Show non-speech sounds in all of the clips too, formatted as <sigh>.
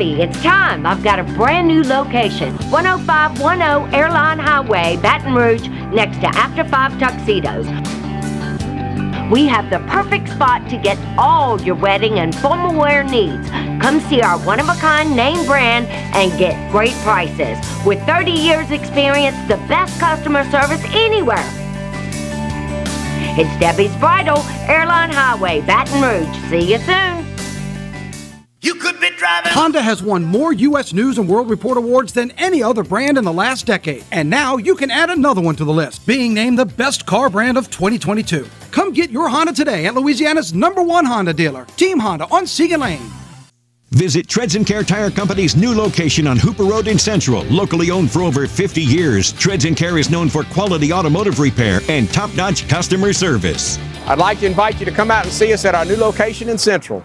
It's time. I've got a brand new location 10510 Airline Highway, Baton Rouge, next to After Five Tuxedos. We have the perfect spot to get all your wedding and formal wear needs. Come see our one of a kind name brand and get great prices. With 30 years experience, the best customer service anywhere. It's Debbie's Bridal, Airline Highway, Baton Rouge. See you soon. You could be driving. Honda has won more U.S. News and World Report awards than any other brand in the last decade. And now you can add another one to the list, being named the best car brand of 2022. Come get your Honda today at Louisiana's number one Honda dealer, Team Honda on Siegen Lane. Visit Treads and Care Tire Company's new location on Hooper Road in Central. Locally owned for over 50 years, Treads and Care is known for quality automotive repair and top notch customer service. I'd like to invite you to come out and see us at our new location in Central.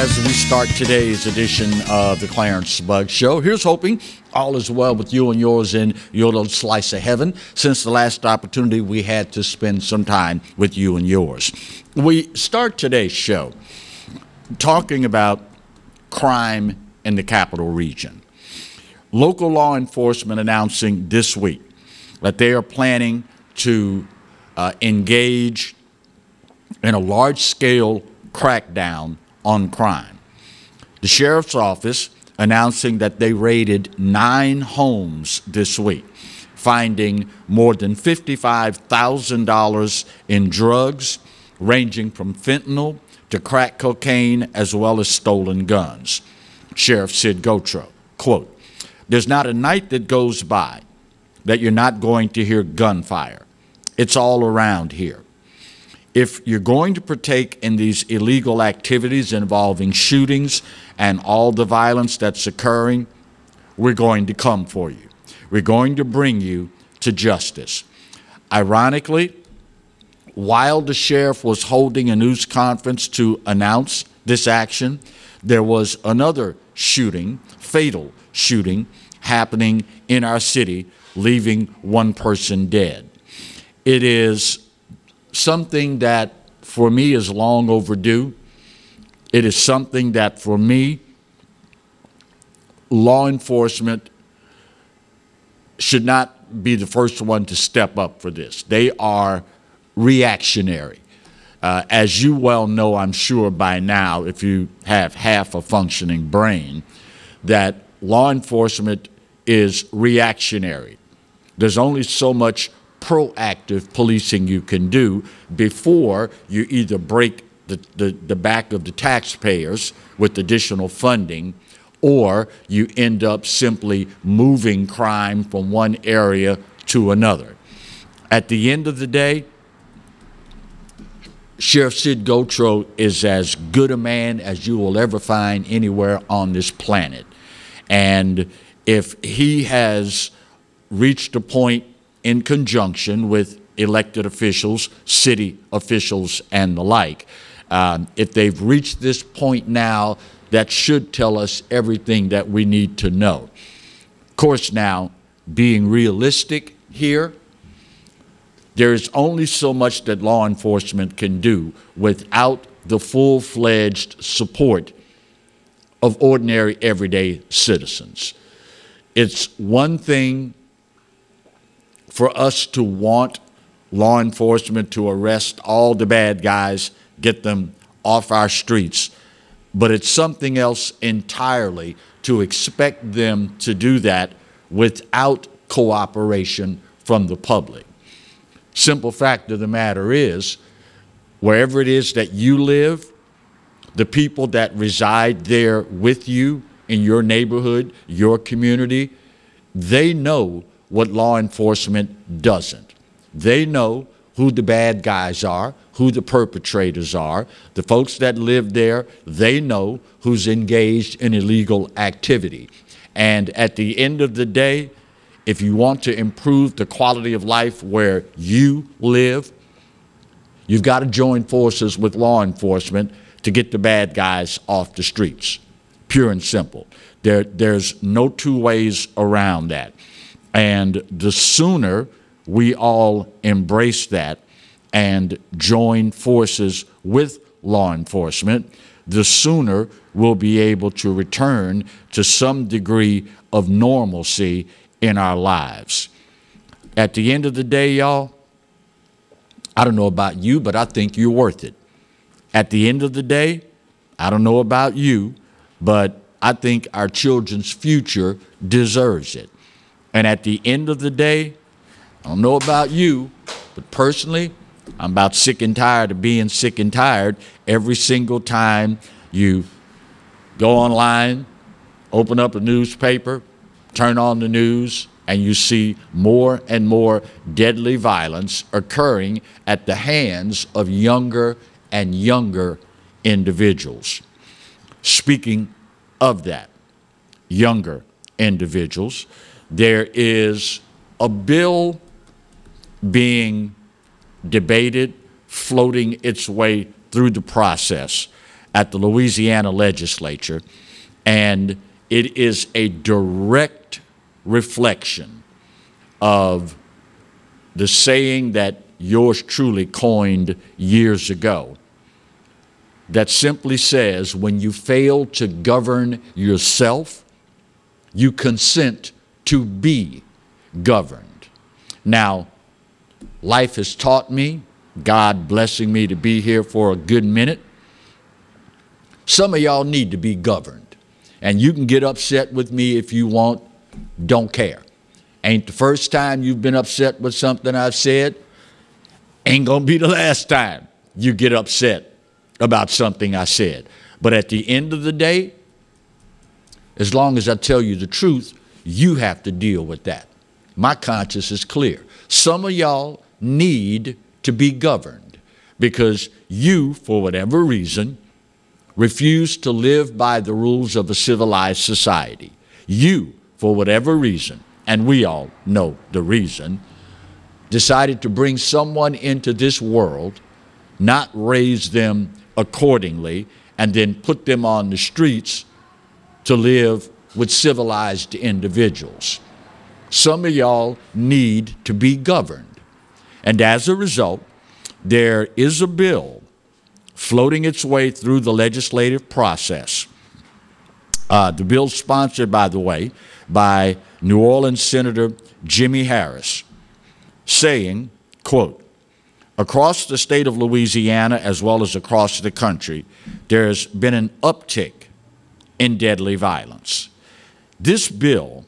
as we start today's edition of the Clarence Buggs Show. Here's hoping all is well with you and yours in your little slice of heaven since the last opportunity we had to spend some time with you and yours. We start today's show talking about crime in the capital region. Local law enforcement announcing this week that they are planning to uh, engage in a large scale crackdown on crime. The sheriff's office announcing that they raided nine homes this week, finding more than $55,000 in drugs, ranging from fentanyl to crack cocaine, as well as stolen guns. Sheriff Sid Gautreaux, quote, There's not a night that goes by that you're not going to hear gunfire. It's all around here if you're going to partake in these illegal activities involving shootings and all the violence that's occurring, we're going to come for you. We're going to bring you to justice. Ironically, while the sheriff was holding a news conference to announce this action, there was another shooting, fatal shooting, happening in our city, leaving one person dead. It is something that for me is long overdue. It is something that for me, law enforcement should not be the first one to step up for this. They are reactionary. Uh, as you well know, I'm sure by now, if you have half a functioning brain, that law enforcement is reactionary. There's only so much proactive policing you can do before you either break the, the, the back of the taxpayers with additional funding or you end up simply moving crime from one area to another. At the end of the day, Sheriff Sid Gautreaux is as good a man as you will ever find anywhere on this planet. And if he has reached a point in conjunction with elected officials, city officials, and the like. Um, if they've reached this point now, that should tell us everything that we need to know. Of course, now, being realistic here, there is only so much that law enforcement can do without the full fledged support of ordinary, everyday citizens. It's one thing for us to want law enforcement to arrest all the bad guys, get them off our streets. But it's something else entirely to expect them to do that without cooperation from the public. Simple fact of the matter is, wherever it is that you live, the people that reside there with you in your neighborhood, your community, they know what law enforcement doesn't. They know who the bad guys are, who the perpetrators are. The folks that live there, they know who's engaged in illegal activity. And at the end of the day, if you want to improve the quality of life where you live, you've got to join forces with law enforcement to get the bad guys off the streets. Pure and simple. There, there's no two ways around that. And the sooner we all embrace that and join forces with law enforcement, the sooner we'll be able to return to some degree of normalcy in our lives. At the end of the day, y'all, I don't know about you, but I think you're worth it. At the end of the day, I don't know about you, but I think our children's future deserves it. And at the end of the day, I don't know about you, but personally, I'm about sick and tired of being sick and tired every single time you go online, open up a newspaper, turn on the news, and you see more and more deadly violence occurring at the hands of younger and younger individuals. Speaking of that, younger individuals, there is a bill being debated, floating its way through the process at the Louisiana legislature, and it is a direct reflection of the saying that yours truly coined years ago that simply says when you fail to govern yourself, you consent to be governed. Now, life has taught me, God blessing me to be here for a good minute. Some of y'all need to be governed. And you can get upset with me if you want, don't care. Ain't the first time you've been upset with something I've said, ain't gonna be the last time you get upset about something I said. But at the end of the day, as long as I tell you the truth, you have to deal with that. My conscience is clear. Some of y'all need to be governed because you, for whatever reason, refuse to live by the rules of a civilized society. You, for whatever reason, and we all know the reason, decided to bring someone into this world, not raise them accordingly, and then put them on the streets to live with civilized individuals. Some of y'all need to be governed. And as a result, there is a bill floating its way through the legislative process. Uh, the bill sponsored, by the way, by New Orleans Senator Jimmy Harris, saying, quote, across the state of Louisiana as well as across the country, there's been an uptick in deadly violence. This bill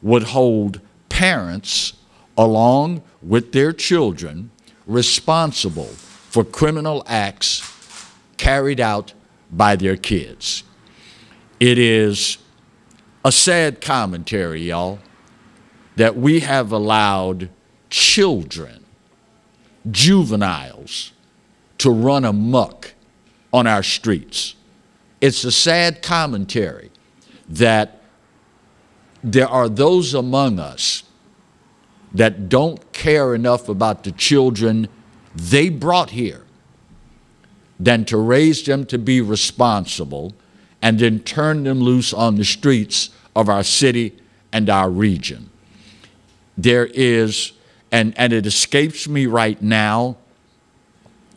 would hold parents along with their children responsible for criminal acts carried out by their kids. It is a sad commentary, y'all, that we have allowed children, juveniles, to run amuck on our streets. It's a sad commentary that there are those among us that don't care enough about the children they brought here than to raise them to be responsible and then turn them loose on the streets of our city and our region. There is, and, and it escapes me right now,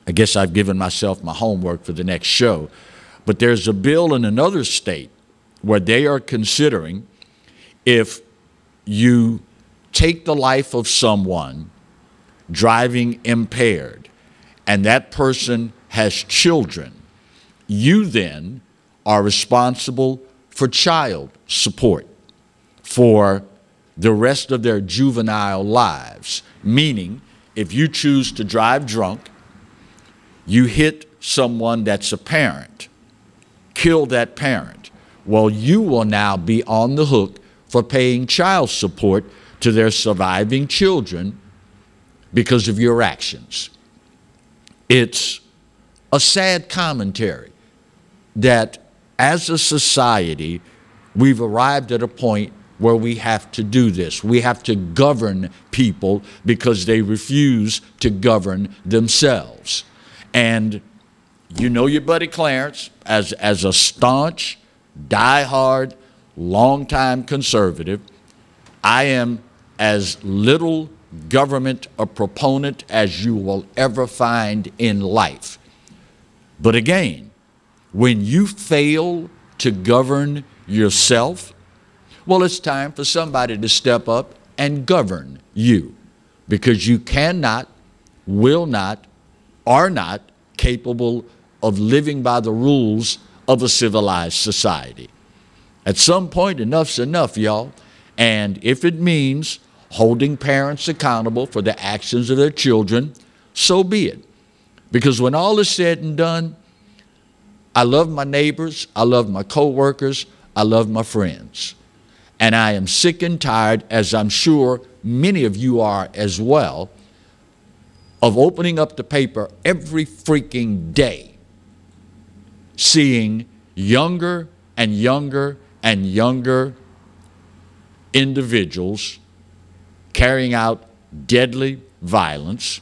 I guess I've given myself my homework for the next show, but there's a bill in another state where they are considering if you take the life of someone driving impaired and that person has children, you then are responsible for child support for the rest of their juvenile lives. Meaning, if you choose to drive drunk, you hit someone that's a parent, kill that parent. Well, you will now be on the hook for paying child support to their surviving children because of your actions. It's a sad commentary that as a society, we've arrived at a point where we have to do this. We have to govern people because they refuse to govern themselves. And you know your buddy Clarence as, as a staunch, die-hard, longtime conservative. I am as little government a proponent as you will ever find in life. But again, when you fail to govern yourself, well, it's time for somebody to step up and govern you because you cannot, will not, are not capable of living by the rules of a civilized society. At some point, enough's enough, y'all. And if it means holding parents accountable for the actions of their children, so be it. Because when all is said and done, I love my neighbors, I love my coworkers, I love my friends. And I am sick and tired, as I'm sure many of you are as well, of opening up the paper every freaking day, seeing younger and younger and younger individuals carrying out deadly violence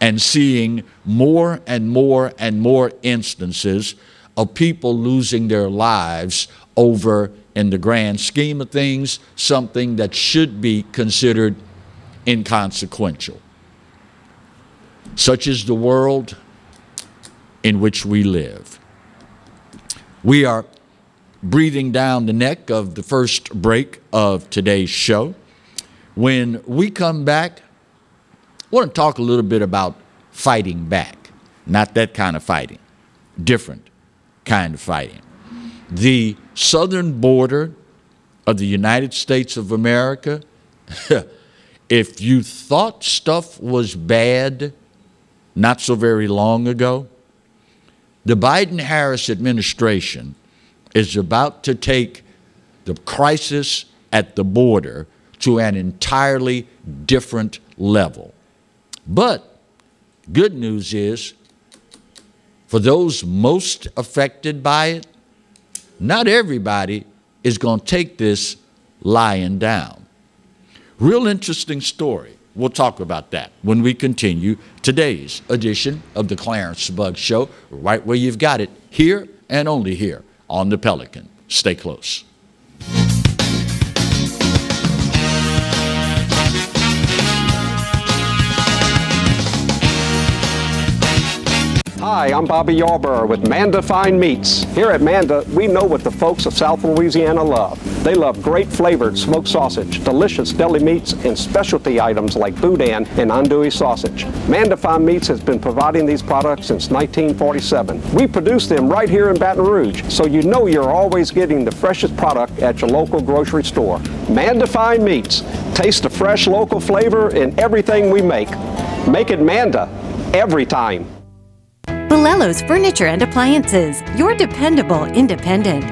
and seeing more and more and more instances of people losing their lives over, in the grand scheme of things, something that should be considered inconsequential. Such is the world in which we live. We are breathing down the neck of the first break of today's show. When we come back, I want to talk a little bit about fighting back. Not that kind of fighting, different kind of fighting. The southern border of the United States of America, <laughs> if you thought stuff was bad not so very long ago, the Biden Harris administration is about to take the crisis at the border to an entirely different level. But good news is, for those most affected by it, not everybody is going to take this lying down. Real interesting story. We'll talk about that when we continue today's edition of the Clarence Buggs Show, right where you've got it, here and only here on the Pelican. Stay close. Hi, I'm Bobby Yarborough with Manda Fine Meats. Here at Manda, we know what the folks of South Louisiana love. They love great flavored smoked sausage, delicious deli meats, and specialty items like boudin and andouille sausage. Manda Fine Meats has been providing these products since 1947. We produce them right here in Baton Rouge, so you know you're always getting the freshest product at your local grocery store. Manda Fine Meats. Taste the fresh local flavor in everything we make. Make it Manda every time. Bolello's Furniture and Appliances, your dependable independent.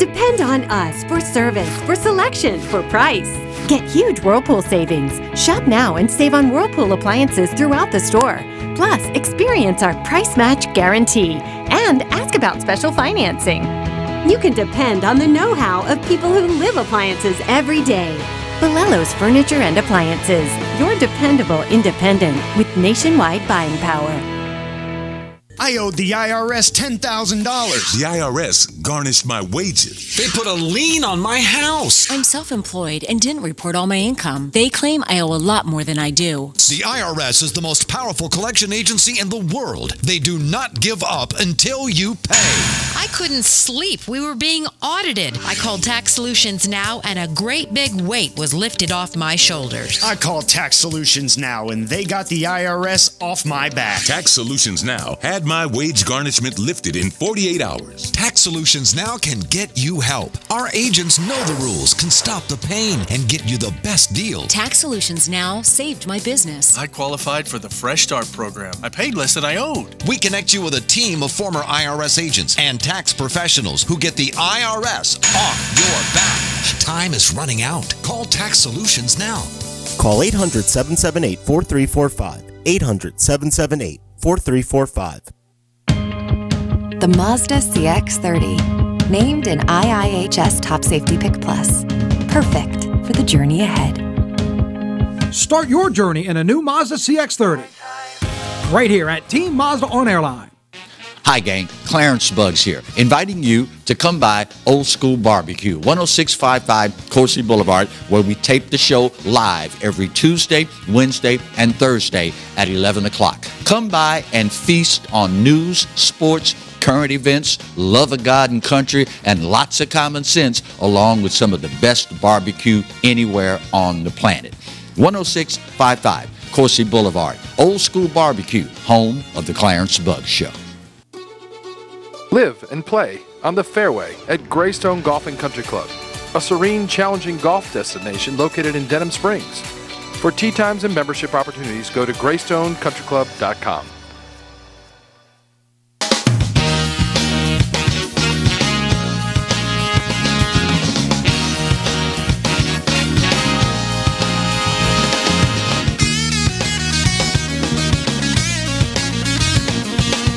Depend on us for service, for selection, for price. Get huge Whirlpool savings. Shop now and save on Whirlpool appliances throughout the store. Plus, experience our price match guarantee and ask about special financing. You can depend on the know how of people who live appliances every day. Bolello's Furniture and Appliances, your dependable independent with nationwide buying power. I owed the IRS $10,000. The IRS garnished my wages. They put a lien on my house. I'm self employed and didn't report all my income. They claim I owe a lot more than I do. The IRS is the most powerful collection agency in the world. They do not give up until you pay. I couldn't sleep. We were being audited. I called Tax Solutions Now, and a great big weight was lifted off my shoulders. I called Tax Solutions Now, and they got the IRS off my back. Tax Solutions Now had my my wage garnishment lifted in 48 hours. Tax Solutions Now can get you help. Our agents know the rules, can stop the pain, and get you the best deal. Tax Solutions Now saved my business. I qualified for the Fresh Start program. I paid less than I owed. We connect you with a team of former IRS agents and tax professionals who get the IRS off your back. Time is running out. Call Tax Solutions now. Call 800 778 4345. 800 778 4345. The Mazda CX30, named an IIHS Top Safety Pick Plus. Perfect for the journey ahead. Start your journey in a new Mazda CX30. Right here at Team Mazda on Airline. Hi, gang. Clarence Buggs here, inviting you to come by Old School Barbecue, 10655 Coursey Boulevard, where we tape the show live every Tuesday, Wednesday, and Thursday at 11 o'clock. Come by and feast on news, sports, current events, love of God and country, and lots of common sense, along with some of the best barbecue anywhere on the planet. 10655 Coursey Boulevard, Old School Barbecue, home of the Clarence Buggs Show. Live and play on the fairway at Greystone Golf and Country Club, a serene, challenging golf destination located in Denham Springs. For tee times and membership opportunities, go to greystonecountryclub.com.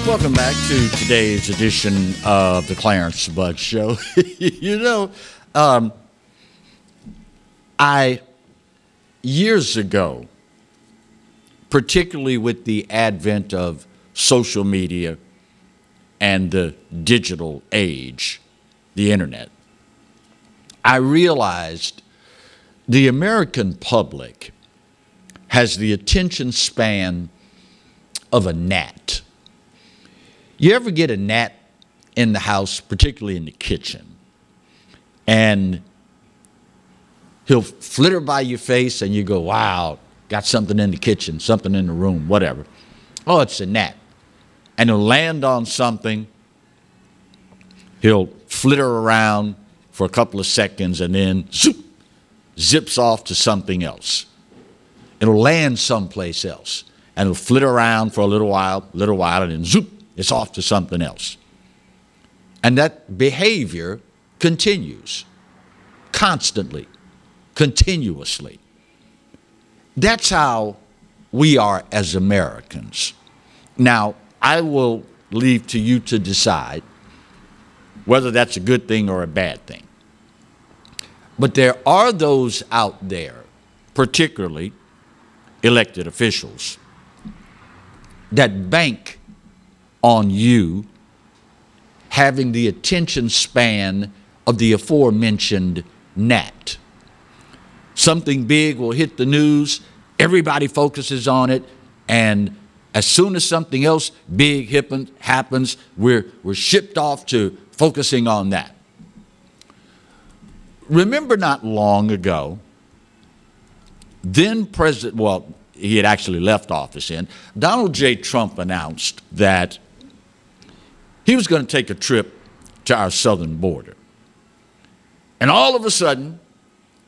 Welcome back to today's edition of the Clarence Buggs Show. <laughs> you know, um, I, years ago, particularly with the advent of social media and the digital age, the internet, I realized the American public has the attention span of a gnat. You ever get a gnat in the house, particularly in the kitchen, and he'll flitter by your face and you go, wow, got something in the kitchen, something in the room, whatever. Oh, it's a gnat. And he'll land on something, he'll flitter around for a couple of seconds and then zoop, zips off to something else. It'll land someplace else and it'll flit around for a little while, little while, and then zoop, it's off to something else. And that behavior continues constantly, continuously. That's how we are as Americans. Now, I will leave to you to decide whether that's a good thing or a bad thing. But there are those out there, particularly elected officials, that bank on you having the attention span of the aforementioned gnat. Something big will hit the news, everybody focuses on it, and as soon as something else big happens, we're, we're shipped off to focusing on that. Remember not long ago, then President, well, he had actually left office in, Donald J. Trump announced that he was going to take a trip to our southern border. And all of a sudden,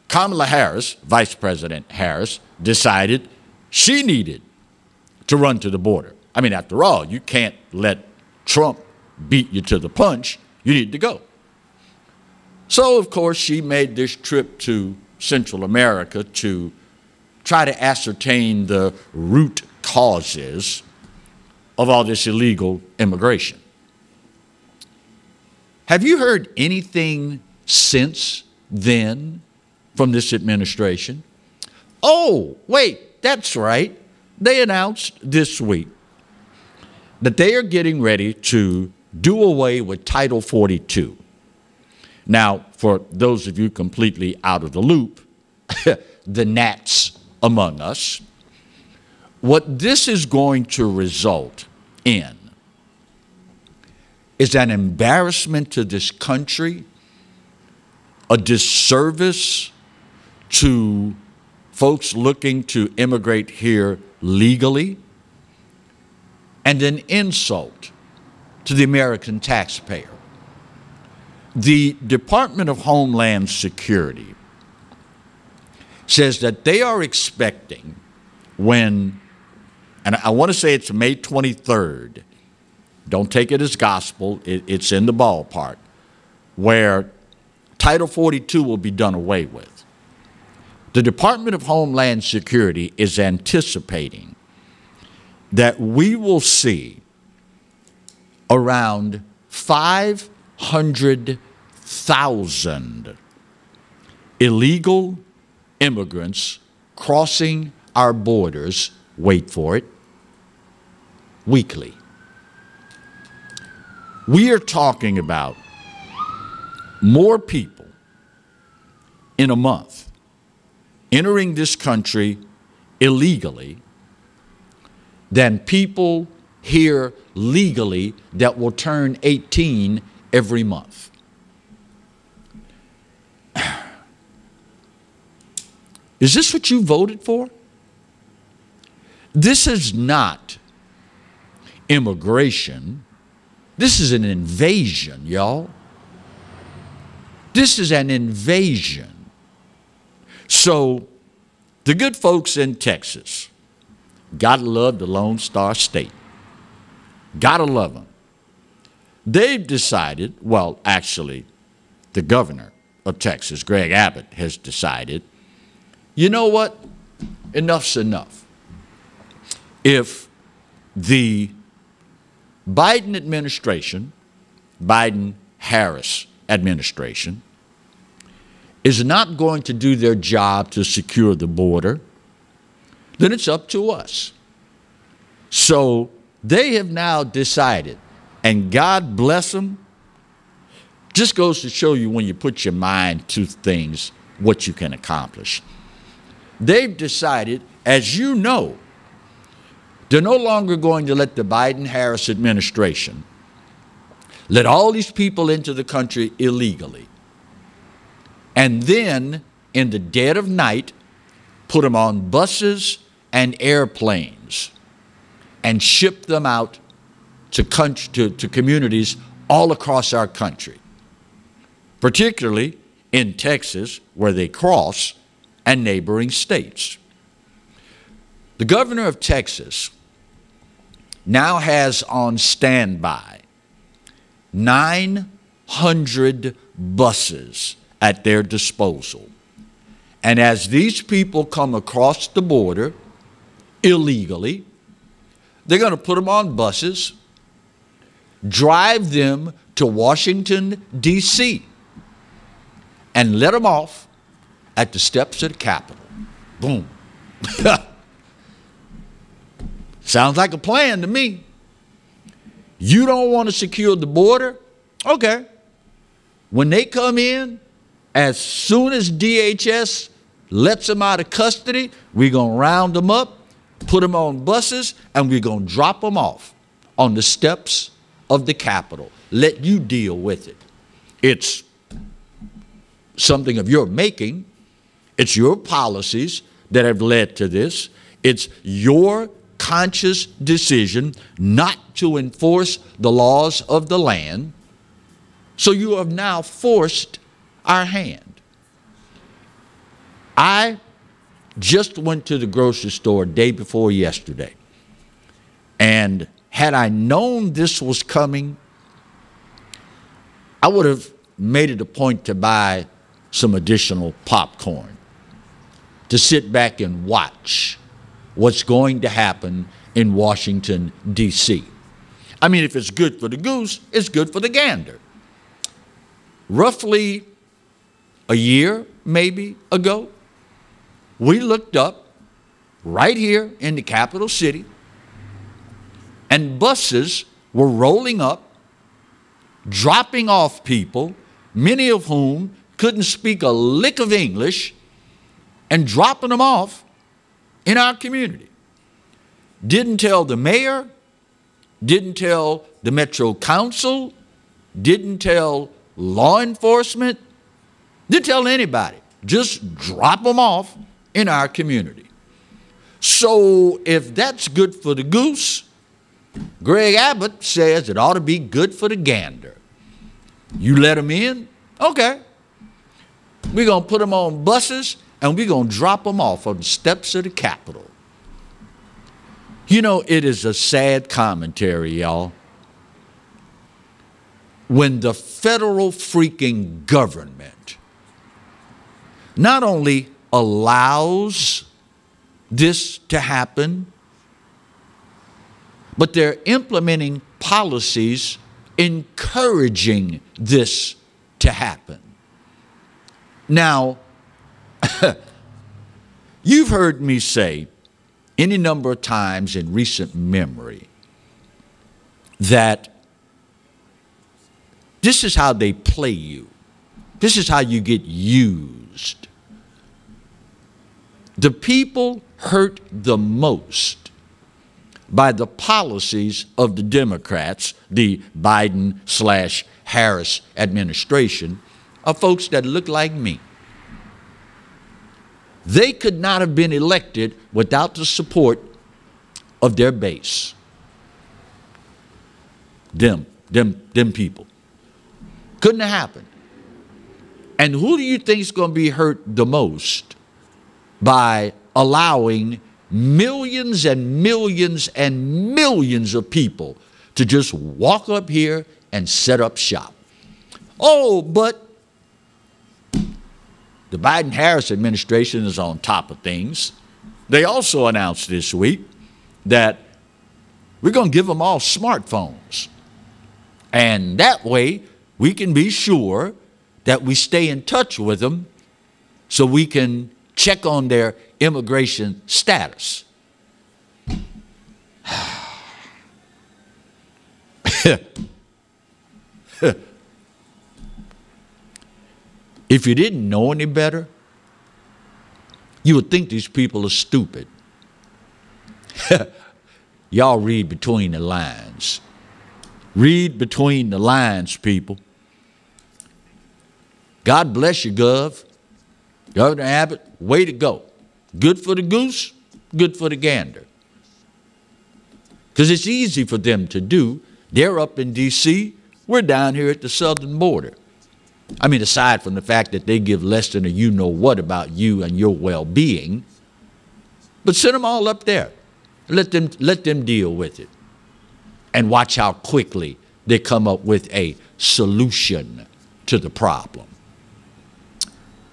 Kamala Harris, Vice President Harris, decided she needed to run to the border. I mean, after all, you can't let Trump beat you to the punch. You need to go. So, of course, she made this trip to Central America to try to ascertain the root causes of all this illegal immigration. Have you heard anything since then from this administration? Oh, wait, that's right. They announced this week that they are getting ready to do away with Title 42. Now, for those of you completely out of the loop, <laughs> the gnats among us, what this is going to result in is an embarrassment to this country, a disservice to folks looking to immigrate here legally, and an insult to the American taxpayer. The Department of Homeland Security says that they are expecting when, and I want to say it's May 23rd, don't take it as gospel, it, it's in the ballpark, where Title 42 will be done away with. The Department of Homeland Security is anticipating that we will see around 500,000 illegal immigrants crossing our borders, wait for it, weekly. We are talking about more people in a month entering this country illegally than people here legally that will turn 18 every month. <sighs> Is this what you voted for? This is not immigration. This is an invasion, y'all. This is an invasion. So, the good folks in Texas, gotta love the Lone Star State. Gotta love them. They've decided, well, actually, the governor of Texas, Greg Abbott, has decided, you know what? Enough's enough. If the Biden administration, Biden Harris administration, is not going to do their job to secure the border, then it's up to us. So they have now decided, and God bless them, just goes to show you when you put your mind to things what you can accomplish. They've decided, as you know, they're no longer going to let the Biden Harris administration let all these people into the country illegally. And then, in the dead of night, put them on buses and airplanes and ship them out to, to, to communities all across our country, particularly in Texas, where they cross, and neighboring states. The governor of Texas now has on standby 900 buses at their disposal. And as these people come across the border illegally, they're going to put them on buses, drive them to Washington, D.C., and let them off at the steps of the Capitol. Boom. <laughs> Sounds like a plan to me. You don't want to secure the border? Okay. When they come in, as soon as DHS lets them out of custody, we're going to round them up, put them on buses, and we're going to drop them off on the steps of the Capitol. Let you deal with it. It's something of your making. It's your policies that have led to this. It's your conscious decision not to enforce the laws of the land. So you have now forced our hand. I just went to the grocery store day before yesterday. And had I known this was coming, I would have made it a point to buy some additional popcorn to sit back and watch what's going to happen in Washington, D.C. I mean, if it's good for the goose, it's good for the gander. Roughly a year, maybe, ago, we looked up right here in the capital city, and buses were rolling up, dropping off people, many of whom couldn't speak a lick of English, and dropping them off in our community. Didn't tell the mayor, didn't tell the Metro Council, didn't tell law enforcement, didn't tell anybody. Just drop them off in our community. So if that's good for the goose, Greg Abbott says it ought to be good for the gander. You let them in? Okay. We're going to put them on buses and we're going to drop them off on the steps of the Capitol. You know, it is a sad commentary, y'all. When the federal freaking government not only allows this to happen, but they're implementing policies encouraging this to happen. Now, you've heard me say any number of times in recent memory that this is how they play you. This is how you get used. The people hurt the most by the policies of the Democrats, the Biden slash Harris administration, are folks that look like me. They could not have been elected without the support of their base. Them, them, them people. Couldn't have happened. And who do you think is going to be hurt the most by allowing millions and millions and millions of people to just walk up here and set up shop? Oh, but the Biden Harris administration is on top of things. They also announced this week that we're going to give them all smartphones. And that way, we can be sure that we stay in touch with them so we can check on their immigration status. <sighs> <laughs> if you didn't know any better, you would think these people are stupid. <laughs> Y'all read between the lines. Read between the lines, people. God bless you, Gov. Governor Abbott, way to go. Good for the goose, good for the gander. Because it's easy for them to do. They're up in D.C., we're down here at the southern border. I mean, aside from the fact that they give less than a you know what about you and your well being, but send them all up there. Let them, let them deal with it. And watch how quickly they come up with a solution to the problem.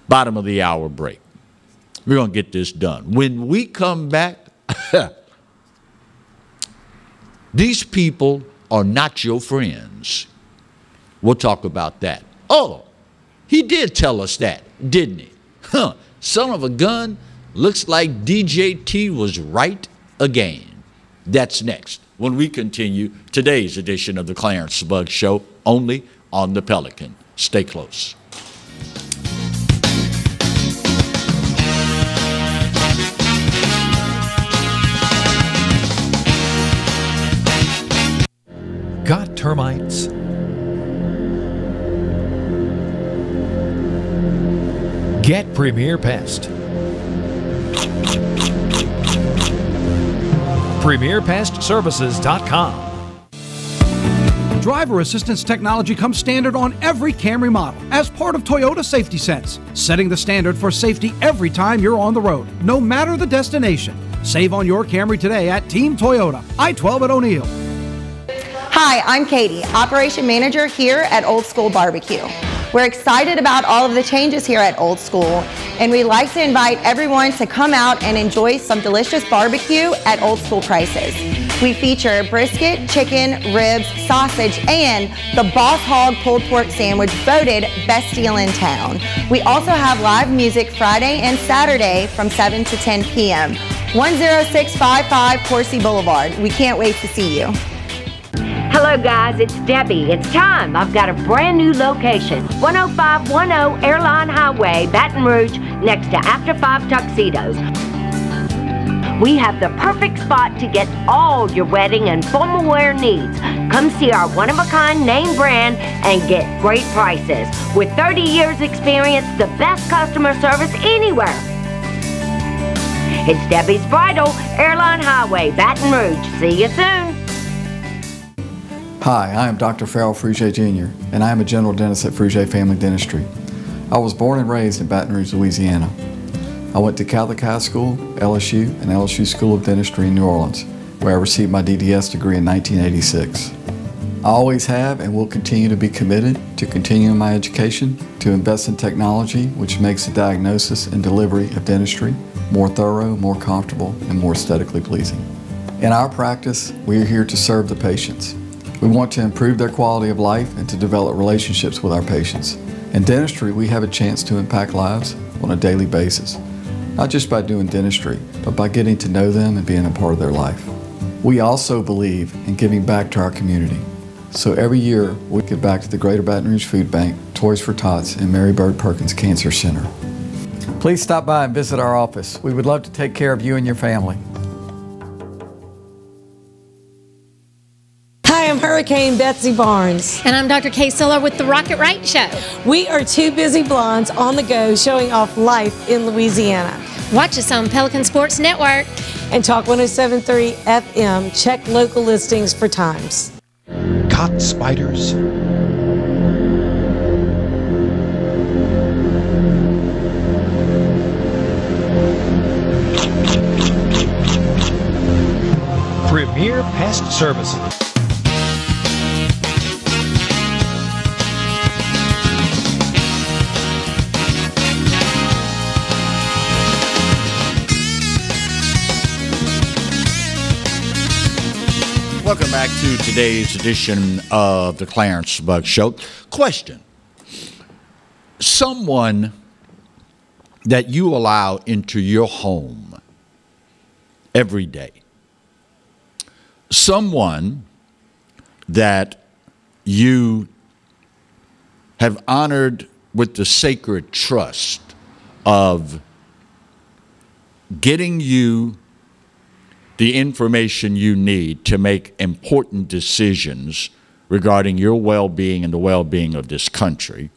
Bottom of the hour break. We're going to get this done. When we come back, <laughs> these people are not your friends. We'll talk about that. Oh, he did tell us that, didn't he? Huh, son of a gun, looks like DJT was right again. That's next when we continue today's edition of the Clarence Buggs Show, only on the Pelican. Stay close. Got termites? Get Premier Pest. PremierPestServices.com. Driver assistance technology comes standard on every Camry model as part of Toyota Safety Sense, setting the standard for safety every time you're on the road, no matter the destination. Save on your Camry today at Team Toyota, I 12 at O'Neal. Hi, I'm Katie, Operation Manager here at Old School Barbecue. We're excited about all of the changes here at Old School, and we'd like to invite everyone to come out and enjoy some delicious barbecue at Old School prices. We feature brisket, chicken, ribs, sausage, and the Boss Hog pulled pork sandwich voted best deal in town. We also have live music Friday and Saturday from 7 to 10 p.m. 10655 Coursey Boulevard. We can't wait to see you. Hello, guys. It's Debbie. It's time. I've got a brand new location 10510 Airline Highway, Baton Rouge, next to After Five Tuxedos. We have the perfect spot to get all your wedding and formal wear needs. Come see our one of a kind name brand and get great prices. With 30 years experience, the best customer service anywhere. It's Debbie's Bridal, Airline Highway, Baton Rouge. See you soon. Hi, I am Dr. Farrell Frugier Jr., and I am a general dentist at Frugier Family Dentistry. I was born and raised in Baton Rouge, Louisiana. I went to Catholic High School, LSU, and LSU School of Dentistry in New Orleans, where I received my DDS degree in 1986. I always have and will continue to be committed to continuing my education, to invest in technology which makes the diagnosis and delivery of dentistry more thorough, more comfortable, and more aesthetically pleasing. In our practice, we are here to serve the patients. We want to improve their quality of life and to develop relationships with our patients. In dentistry, we have a chance to impact lives on a daily basis, not just by doing dentistry, but by getting to know them and being a part of their life. We also believe in giving back to our community. So every year, we give back to the Greater Baton Rouge Food Bank, Toys for Tots, and Mary Bird Perkins Cancer Center. Please stop by and visit our office. We would love to take care of you and your family. Hurricane Betsy Barnes. And I'm Dr. Kay Siller with The Rocket Right Show. We are two busy blondes on the go showing off life in Louisiana. Watch us on Pelican Sports Network. And Talk 1073 FM. Check local listings for times. Caught spiders? Premier Pest Services. Welcome back to today's edition of the Clarence Buggs Show. Question Someone that you allow into your home every day, someone that you have honored with the sacred trust of getting you the information you need to make important decisions regarding your well being and the well being of this country.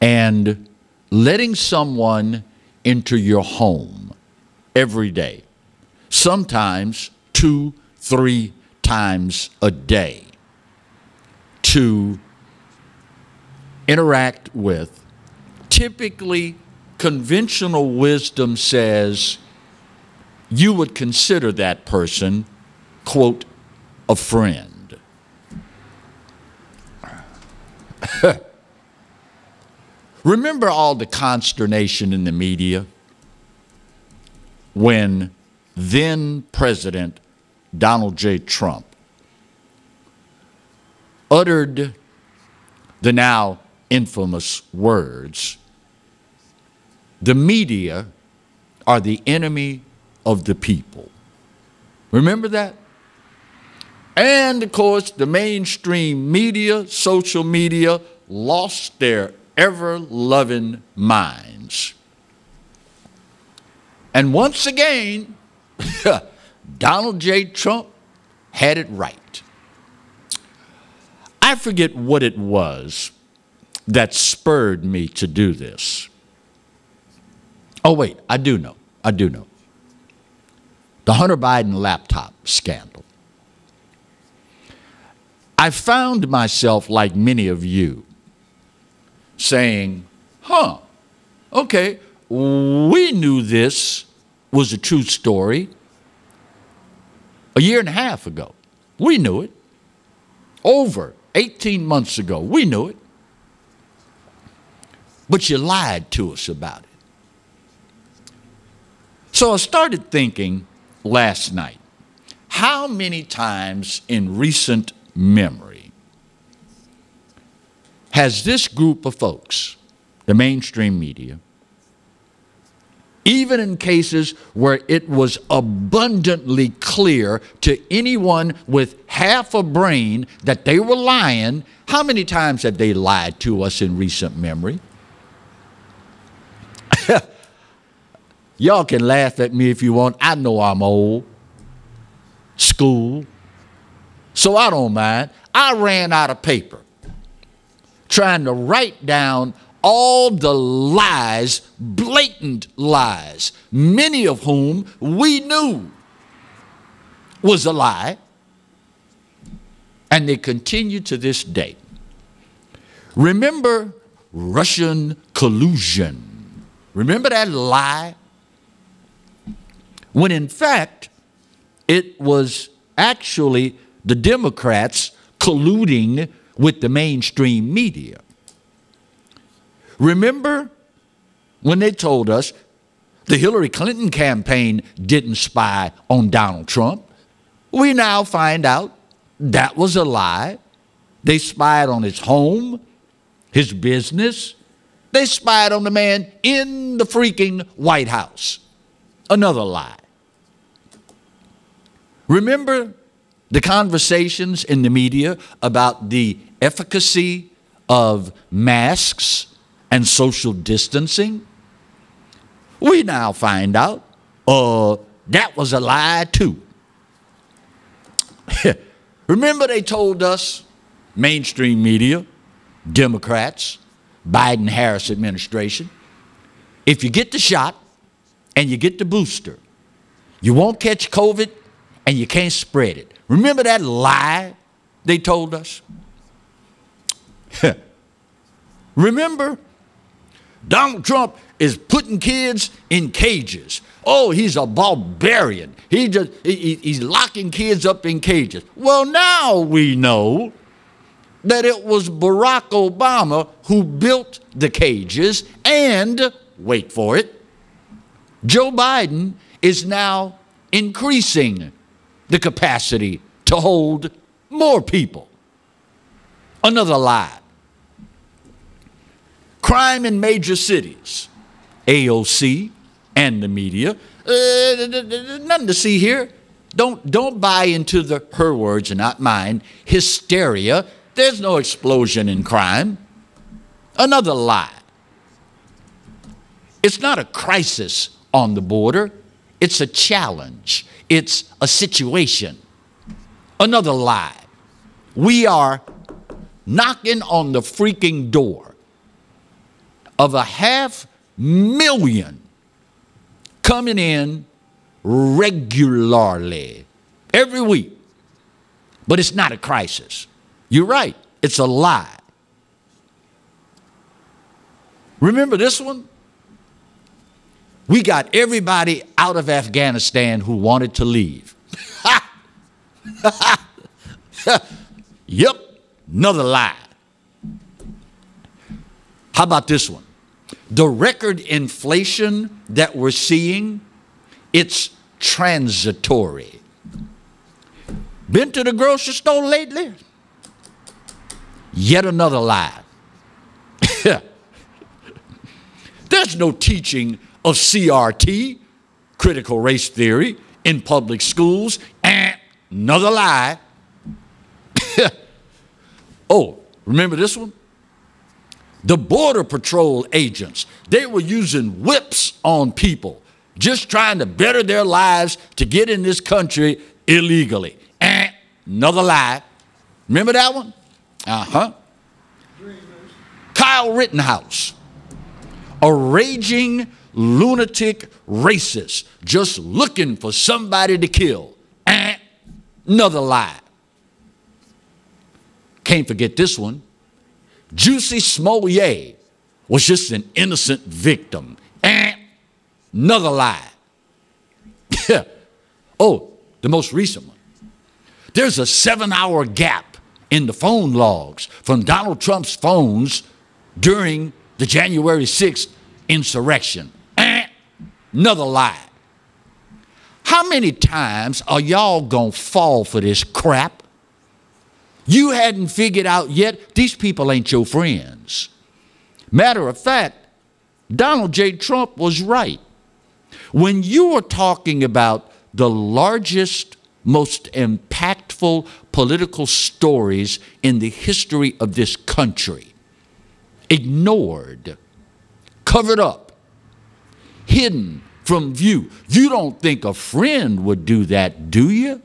And letting someone into your home every day, sometimes two, three times a day, to interact with. Typically, conventional wisdom says you would consider that person, quote, a friend. <laughs> Remember all the consternation in the media when then President Donald J. Trump uttered the now infamous words the media are the enemy of the people. Remember that? And of course, the mainstream media, social media, lost their ever loving minds. And once again, <laughs> Donald J. Trump had it right. I forget what it was that spurred me to do this. Oh, wait, I do know. I do know. The Hunter Biden laptop scandal. I found myself, like many of you, saying, huh, okay, we knew this was a true story a year and a half ago. We knew it. Over 18 months ago, we knew it. But you lied to us about it. So I started thinking last night how many times in recent memory has this group of folks, the mainstream media, even in cases where it was abundantly clear to anyone with half a brain that they were lying, how many times have they lied to us in recent memory? <laughs> Y'all can laugh at me if you want. I know I'm old. School. So I don't mind. I ran out of paper trying to write down all the lies, blatant lies, many of whom we knew was a lie. and they continue to this day. Remember Russian collusion. Remember that lie? When in fact, it was actually the Democrats colluding with the mainstream media. Remember when they told us the Hillary Clinton campaign didn't spy on Donald Trump? We now find out that was a lie. They spied on his home, his business. They spied on the man in the freaking White House. Another lie. Remember the conversations in the media about the efficacy of masks and social distancing? We now find out uh, that was a lie too. <laughs> Remember, they told us, mainstream media, Democrats, Biden Harris administration, if you get the shot and you get the booster, you won't catch COVID and you can't spread it. Remember that lie they told us? <laughs> Remember, Donald Trump is putting kids in cages. Oh, he's a barbarian. He just he, he's locking kids up in cages. Well, now we know that it was Barack Obama who built the cages and wait for it. Joe Biden is now increasing the capacity to hold more people. Another lie. Crime in major cities, AOC and the media. Uh, nothing to see here. Don't, don't buy into the, her words and not mine, hysteria. There's no explosion in crime. Another lie. It's not a crisis on the border, it's a challenge. It's a situation. Another lie. We are knocking on the freaking door of a half million coming in regularly every week. But it's not a crisis. You're right, it's a lie. Remember this one? We got everybody out of Afghanistan who wanted to leave. <laughs> yep, another lie. How about this one? The record inflation that we're seeing, it's transitory. Been to the grocery store lately? Yet another lie. <laughs> There's no teaching of CRT, critical race theory, in public schools. And another lie. <laughs> oh, remember this one? The Border Patrol agents, they were using whips on people, just trying to better their lives to get in this country illegally. And another lie. Remember that one? Uh huh. Kyle Rittenhouse, a raging lunatic racist just looking for somebody to kill. And another lie. Can't forget this one. Jussie Smollett was just an innocent victim. And another lie. <laughs> oh, the most recent one. There's a seven hour gap in the phone logs from Donald Trump's phones during the January 6th insurrection. Another lie. How many times are y'all going to fall for this crap? You hadn't figured out yet these people ain't your friends. Matter of fact, Donald J. Trump was right. When you are talking about the largest, most impactful political stories in the history of this country, ignored, covered up, hidden from view. You don't think a friend would do that, do you?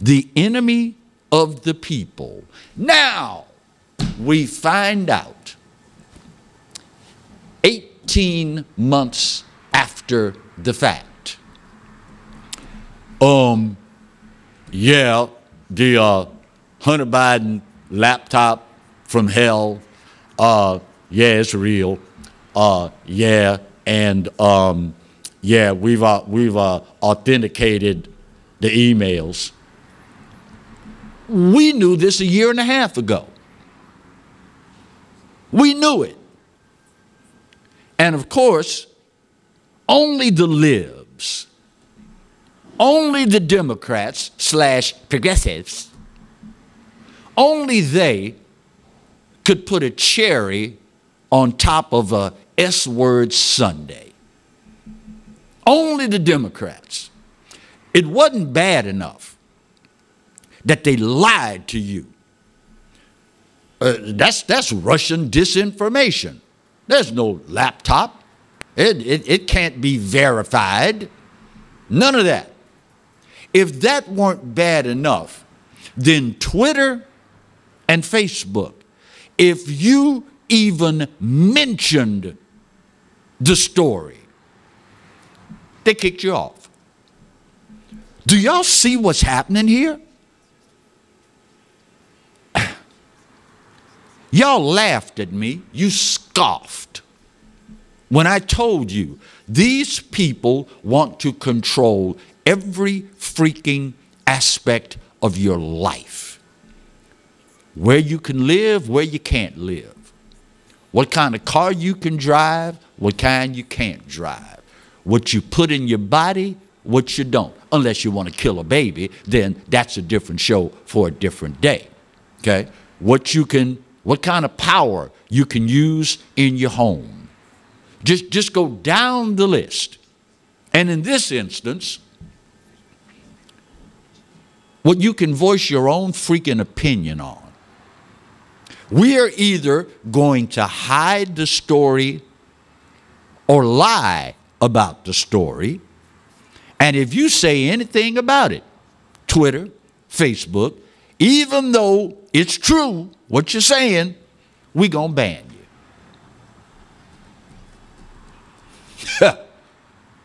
The enemy of the people. Now we find out 18 months after the fact. Um, yeah, the uh, Hunter Biden laptop from hell. Uh, yeah, it's real. Uh, yeah, and um, yeah, we've uh, we've uh, authenticated the emails. We knew this a year and a half ago. We knew it. And of course, only the libs, only the Democrats slash progressives, only they could put a cherry on top of a S word Sunday. Only the Democrats. It wasn't bad enough that they lied to you. Uh, that's, that's Russian disinformation. There's no laptop. It, it, it can't be verified. None of that. If that weren't bad enough, then Twitter and Facebook, if you even mentioned the story, they kicked you off. Do y'all see what's happening here? <sighs> Y'all laughed at me. You scoffed when I told you these people want to control every freaking aspect of your life. Where you can live, where you can't live. What kind of car you can drive, what kind you can't drive. What you put in your body, what you don't. Unless you want to kill a baby, then that's a different show for a different day. Okay? What you can what kind of power you can use in your home. Just, just go down the list. And in this instance, what you can voice your own freaking opinion on. We are either going to hide the story or lie about the story. And if you say anything about it, Twitter, Facebook, even though it's true what you're saying, we're going to ban you. <laughs>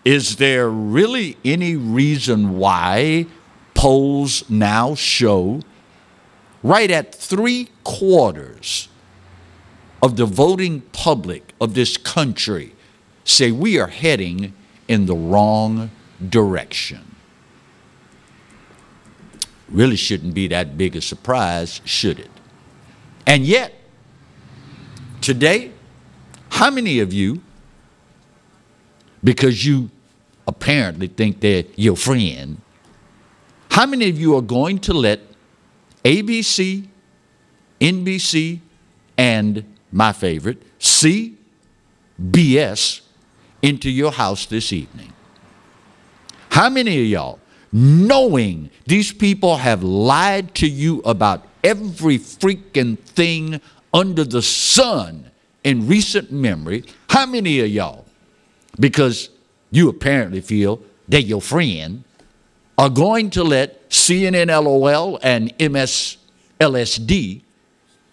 Is there really any reason why polls now show right at three quarters of the voting public of this country say we are heading in the wrong direction? really shouldn't be that big a surprise, should it? And yet, today, how many of you, because you apparently think they're your friend, how many of you are going to let ABC, NBC, and my favorite, CBS into your house this evening? How many of y'all knowing these people have lied to you about every freaking thing under the sun in recent memory. How many of y'all, because you apparently feel they're your friend, are going to let CNN LOL and MS LSD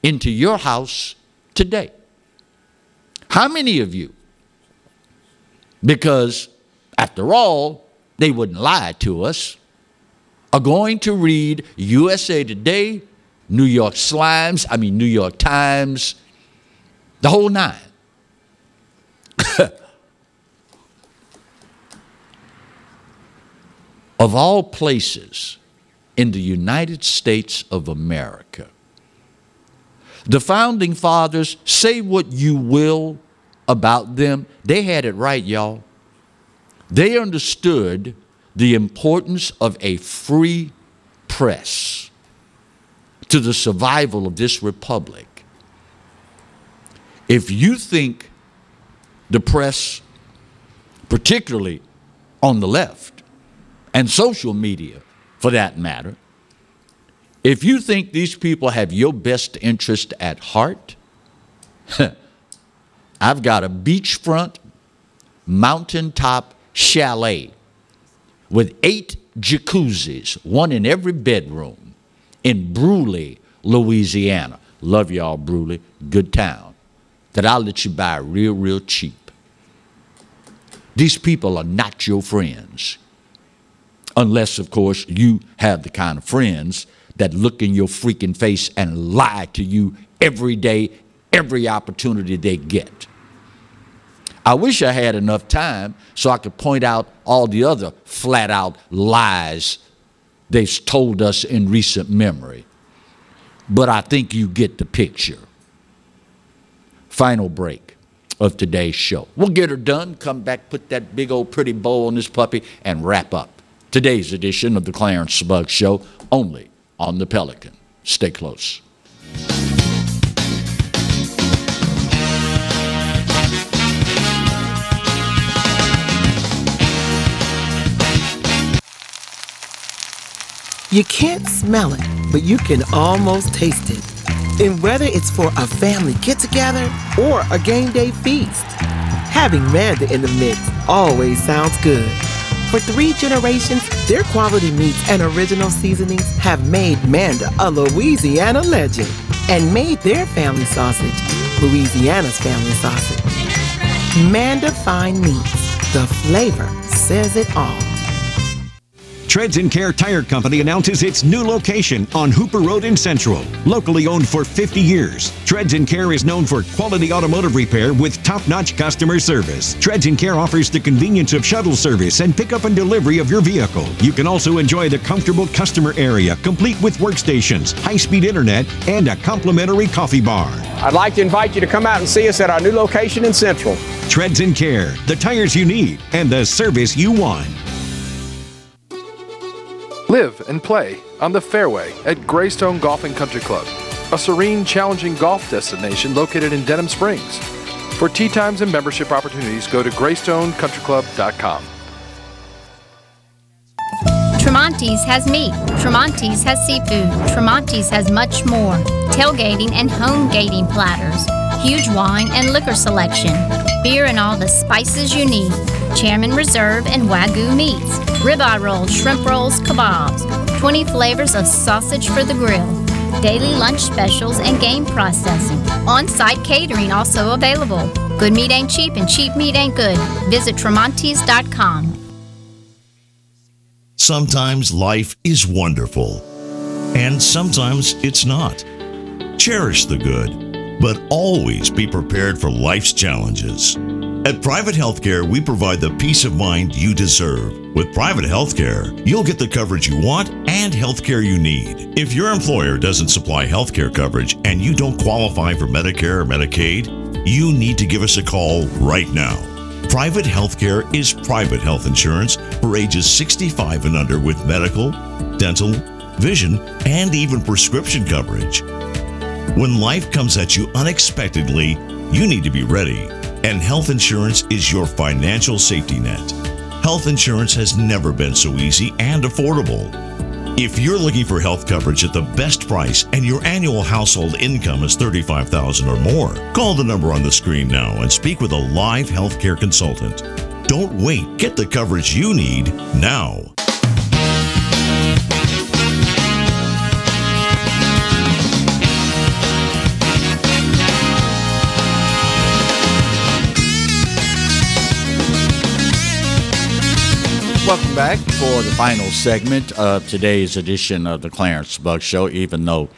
into your house today? How many of you? Because after all, they wouldn't lie to us, are going to read USA Today, New York Slimes, I mean, New York Times, the whole nine. <laughs> of all places in the United States of America, the founding fathers, say what you will about them, they had it right, y'all. They understood the importance of a free press to the survival of this republic. If you think the press, particularly on the left, and social media for that matter, if you think these people have your best interest at heart, <laughs> I've got a beachfront, mountaintop chalet with eight jacuzzis, one in every bedroom, in Brusly, Louisiana. Love y'all, Brusly. Good town. That I'll let you buy real, real cheap. These people are not your friends. Unless, of course, you have the kind of friends that look in your freaking face and lie to you every day, every opportunity they get. I wish I had enough time so I could point out all the other flat out lies they've told us in recent memory. But I think you get the picture. Final break of today's show. We'll get her done, come back, put that big old pretty bow on this puppy, and wrap up today's edition of the Clarence Buggs Show only on the Pelican. Stay close. You can't smell it, but you can almost taste it. And whether it's for a family get together or a game day feast, having Manda in the mix always sounds good. For three generations, their quality meats and original seasonings have made Manda a Louisiana legend and made their family sausage Louisiana's family sausage. Manda Fine Meats, the flavor says it all. Treads and Care Tire Company announces its new location on Hooper Road in Central. Locally owned for 50 years, Treads and Care is known for quality automotive repair with top-notch customer service. Treads and Care offers the convenience of shuttle service and pickup and delivery of your vehicle. You can also enjoy the comfortable customer area, complete with workstations, high-speed internet, and a complimentary coffee bar. I'd like to invite you to come out and see us at our new location in Central. Treads and Care, the tires you need and the service you want. Live and play on the fairway at Greystone Golf and Country Club, a serene, challenging golf destination located in Denham Springs. For tee times and membership opportunities, go to greystonecountryclub.com. Tremonti's has meat. Tremonti's has seafood. Tremonti's has much more. Tailgating and home gating platters. Huge wine and liquor selection. Beer and all the spices you need. Chairman Reserve and Wagyu meats. Ribeye rolls, shrimp rolls, kebabs. 20 flavors of sausage for the grill. Daily lunch specials and game processing. On site catering also available. Good meat ain't cheap and cheap meat ain't good. Visit Tremontes.com. Sometimes life is wonderful, and sometimes it's not. Cherish the good, but always be prepared for life's challenges. At Private Healthcare, we provide the peace of mind you deserve. With private healthcare, you'll get the coverage you want and healthcare you need. If your employer doesn't supply healthcare coverage and you don't qualify for Medicare or Medicaid, you need to give us a call right now. Private healthcare is private health insurance for ages 65 and under with medical, dental, vision, and even prescription coverage. When life comes at you unexpectedly, you need to be ready, and health insurance is your financial safety net. Health insurance has never been so easy and affordable. If you're looking for health coverage at the best price and your annual household income is 35000 or more, call the number on the screen now and speak with a live healthcare consultant. Don't wait. Get the coverage you need now. Welcome back for the final segment of today's edition of the Clarence Buggs Show. Even though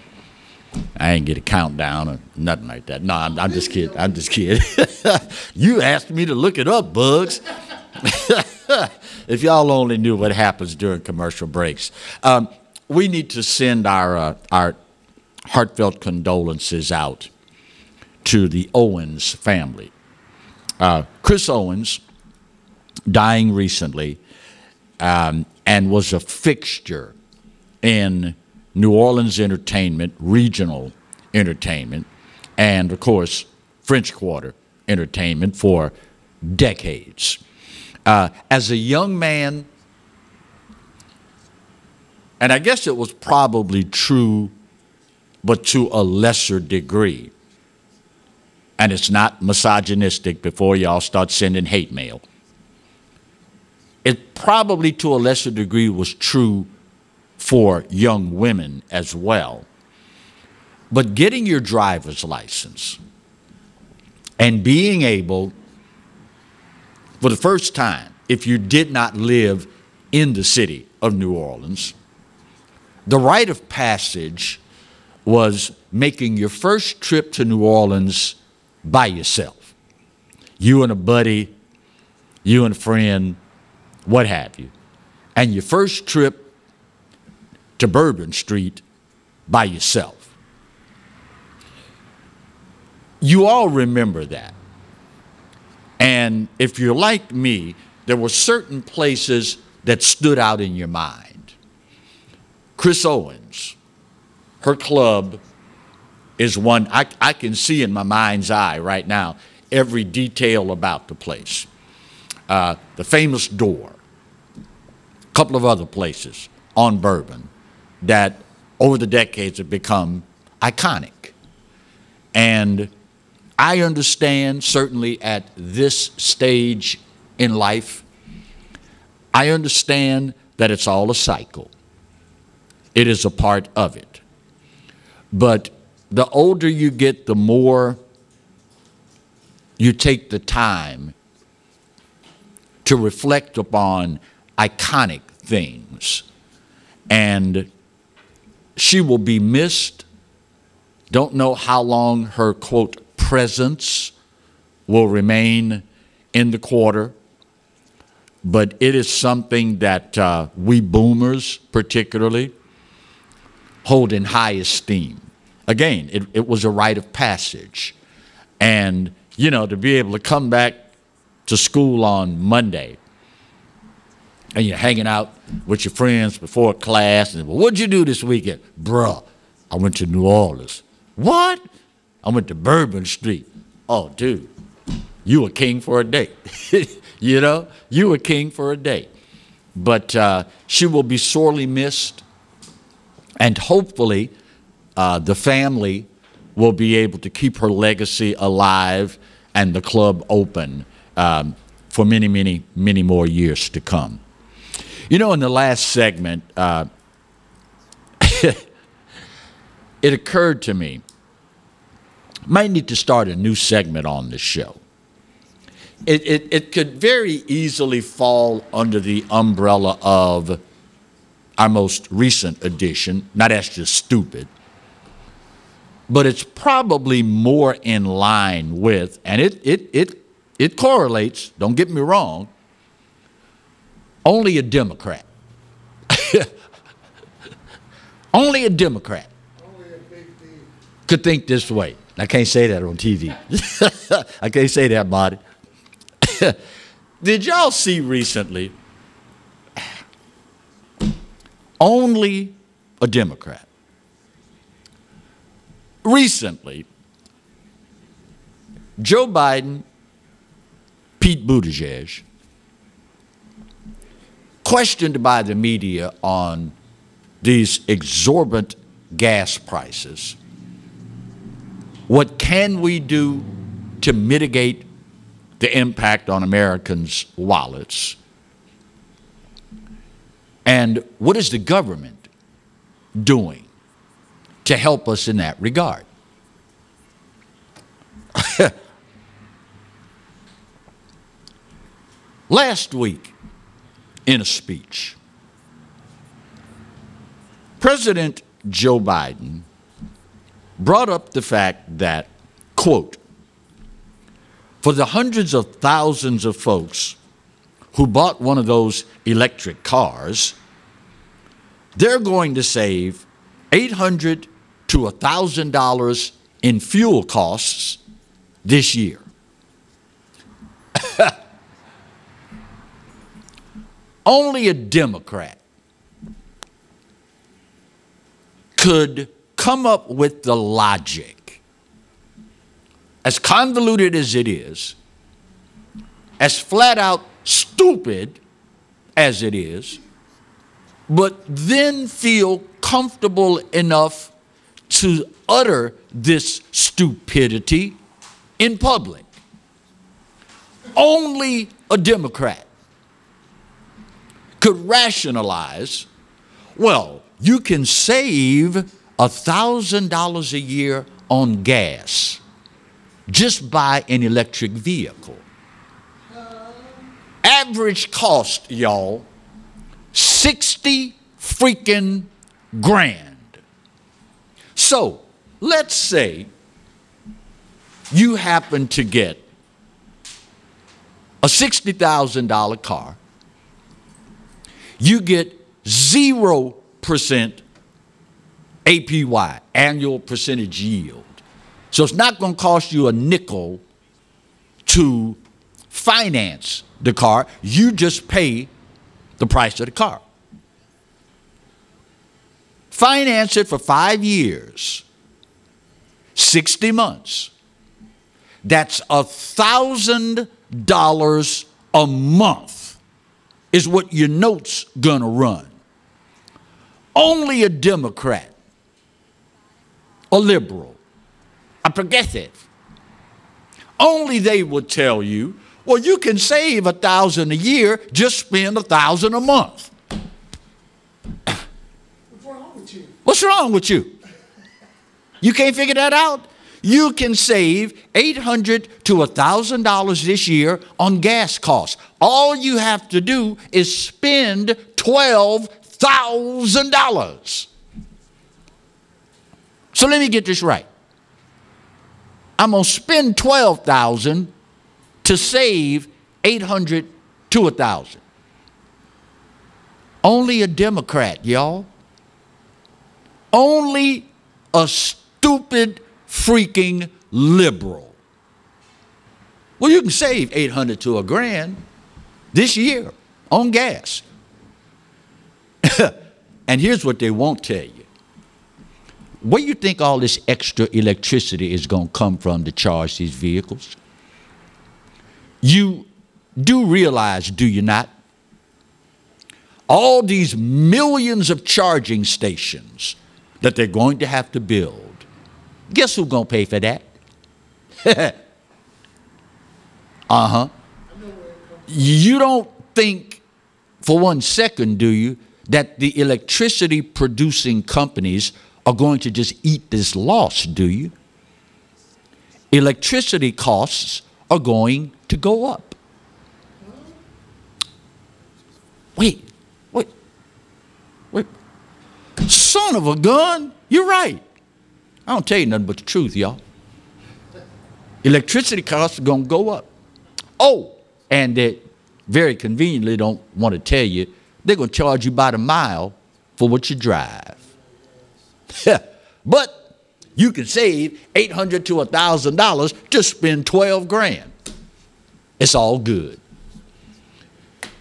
I ain't get a countdown or nothing like that. No, I'm, I'm just kidding. I'm just kidding. <laughs> you asked me to look it up, Buggs. <laughs> if y'all only knew what happens during commercial breaks, um, we need to send our uh, our heartfelt condolences out to the Owens family. Uh, Chris Owens, dying recently, um, and was a fixture in New Orleans entertainment, regional entertainment, and of course, French Quarter entertainment for decades. Uh, as a young man, and I guess it was probably true, but to a lesser degree. And it's not misogynistic before y'all start sending hate mail it probably to a lesser degree was true for young women as well. But getting your driver's license and being able, for the first time, if you did not live in the city of New Orleans, the rite of passage was making your first trip to New Orleans by yourself. You and a buddy, you and a friend, what have you. And your first trip to Bourbon Street by yourself. You all remember that. And if you're like me, there were certain places that stood out in your mind. Chris Owens, her club is one I, I can see in my mind's eye right now every detail about the place. Uh, the famous door, couple of other places on Bourbon that over the decades have become iconic. And I understand, certainly at this stage in life, I understand that it's all a cycle. It is a part of it. But the older you get, the more you take the time to reflect upon iconic things. And she will be missed. Don't know how long her, quote, presence will remain in the quarter, but it is something that uh, we boomers, particularly, hold in high esteem. Again, it, it was a rite of passage. And, you know, to be able to come back to school on Monday and you're hanging out with your friends before class and, well, what'd you do this weekend? Bruh, I went to New Orleans. What? I went to Bourbon Street. Oh, dude, you were king for a day. <laughs> you know, you were king for a day. But uh, she will be sorely missed, and hopefully, uh, the family will be able to keep her legacy alive and the club open um, for many, many, many more years to come. You know, in the last segment, uh, <laughs> it occurred to me, might need to start a new segment on this show. It, it, it could very easily fall under the umbrella of our most recent edition. Now, that's just stupid but it's probably more in line with, and it, it, it, it correlates, don't get me wrong, only a Democrat. <laughs> only a Democrat could think this way. I can't say that on TV. <laughs> I can't say that, Marty. <laughs> Did y'all see recently? Only a Democrat recently, Joe Biden, Pete Buttigieg, questioned by the media on these exorbitant gas prices. What can we do to mitigate the impact on Americans' wallets? And what is the government doing to help us in that regard. <laughs> Last week, in a speech, President Joe Biden brought up the fact that, quote, for the hundreds of thousands of folks who bought one of those electric cars, they're going to save 800 to $1,000 in fuel costs this year. <laughs> Only a Democrat could come up with the logic, as convoluted as it is, as flat out stupid as it is, but then feel comfortable enough to utter this stupidity in public. Only a Democrat could rationalize well, you can save $1,000 a year on gas just buy an electric vehicle. Average cost, y'all, 60 freaking grand. So let's say you happen to get a $60,000 car, you get 0% APY, annual percentage yield. So it's not going to cost you a nickel to finance the car. You just pay the price of the car. Finance it for five years, 60 months. That's a thousand dollars a month is what your note's gonna run. Only a Democrat, a liberal, a progressive, only they would tell you, well, you can save a thousand a year, just spend a thousand a month. What's wrong with you? What's wrong with you? You can't figure that out? You can save 800 to $1,000 this year on gas costs. All you have to do is spend $12,000. So let me get this right. I'm going to spend 12,000 to save 800 to 1,000. Only a Democrat, y'all. Only a stupid freaking liberal. Well, you can save 800 to a grand this year on gas. <laughs> and here's what they won't tell you. Where you think all this extra electricity is going to come from to charge these vehicles? You do realize, do you not? All these millions of charging stations that they're going to have to build. Guess who's going to pay for that? <laughs> uh huh. You don't think for one second, do you, that the electricity producing companies are going to just eat this loss, do you? Electricity costs are going to go up. Wait, wait, wait. Son of a gun, you're right. I don't tell you nothing but the truth, y'all. Electricity costs are going to go up. Oh, and that very conveniently don't want to tell you, they're going to charge you by the mile for what you drive. <laughs> but you can save 800 to $1,000 to spend 12 grand. It's all good.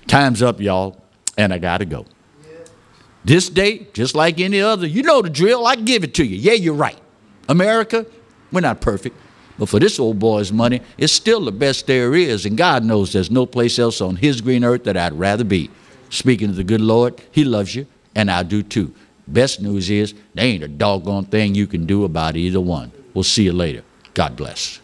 Time's up, y'all, and I got to go. This day, just like any other, you know the drill, I give it to you. Yeah, you're right. America, we're not perfect, but for this old boy's money, it's still the best there is, and God knows there's no place else on his green earth that I'd rather be. Speaking of the good Lord, he loves you, and I do too. Best news is there ain't a doggone thing you can do about either one. We'll see you later. God bless.